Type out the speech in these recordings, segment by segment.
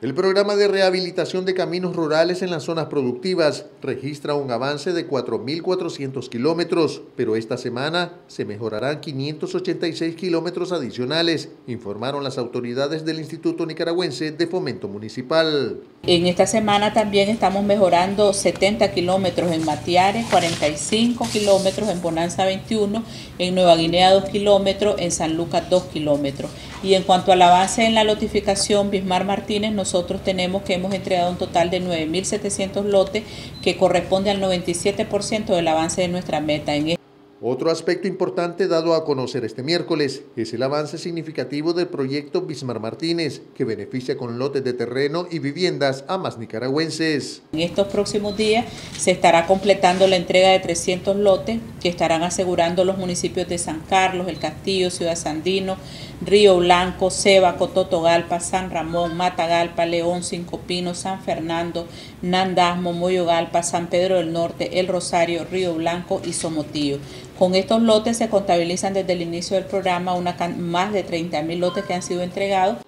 El programa de rehabilitación de caminos rurales en las zonas productivas registra un avance de 4.400 kilómetros, pero esta semana se mejorarán 586 kilómetros adicionales, informaron las autoridades del Instituto Nicaragüense de Fomento Municipal. En esta semana también estamos mejorando 70 kilómetros en Matiares, 45 kilómetros en Bonanza 21, en Nueva Guinea 2 kilómetros, en San Lucas 2 kilómetros. Y en cuanto al avance en la notificación, Bismar Martínez, nosotros tenemos que hemos entregado un total de 9.700 lotes que corresponde al 97% del avance de nuestra meta. En otro aspecto importante dado a conocer este miércoles es el avance significativo del proyecto Bismar Martínez, que beneficia con lotes de terreno y viviendas a más nicaragüenses. En estos próximos días se estará completando la entrega de 300 lotes que estarán asegurando los municipios de San Carlos, El Castillo, Ciudad Sandino, Río Blanco, Ceba, Cototogalpa, San Ramón, Matagalpa, León, Cinco Pinos, San Fernando, Nandasmo, Moyogalpa, San Pedro del Norte, El Rosario, Río Blanco y Somotillo. Con estos lotes se contabilizan desde el inicio del programa una más de 30 mil lotes que han sido entregados.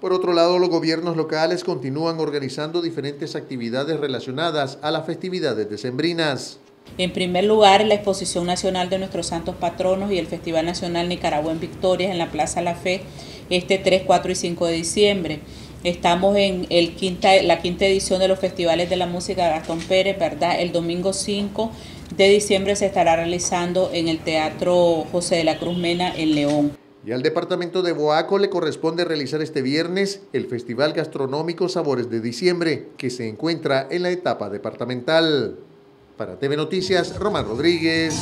Por otro lado, los gobiernos locales continúan organizando diferentes actividades relacionadas a las festividades decembrinas. En primer lugar, la Exposición Nacional de Nuestros Santos Patronos y el Festival Nacional Nicaragua en Victorias en la Plaza La Fe este 3, 4 y 5 de diciembre. Estamos en el quinta, la quinta edición de los Festivales de la Música Gastón Pérez, ¿verdad? El domingo 5 de diciembre se estará realizando en el Teatro José de la Cruz Mena en León. Y al departamento de Boaco le corresponde realizar este viernes el Festival Gastronómico Sabores de Diciembre, que se encuentra en la etapa departamental. Para TV Noticias, Román Rodríguez.